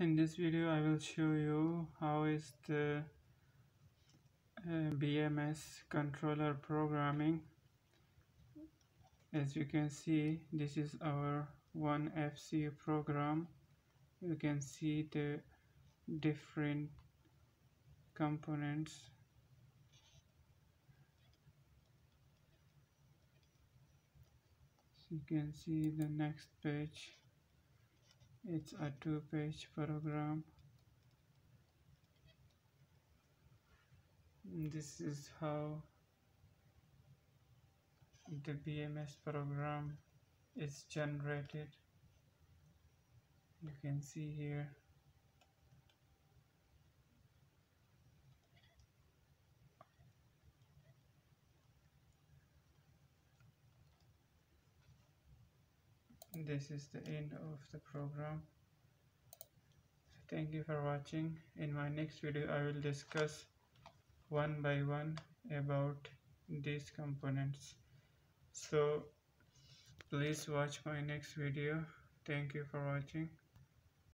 in this video I will show you how is the uh, BMS controller programming. As you can see this is our one FC program. You can see the different components. You can see the next page it's a two page program. This is how the BMS program is generated. You can see here this is the end of the program. So thank you for watching. In my next video i will discuss one by one about these components. So please watch my next video. Thank you for watching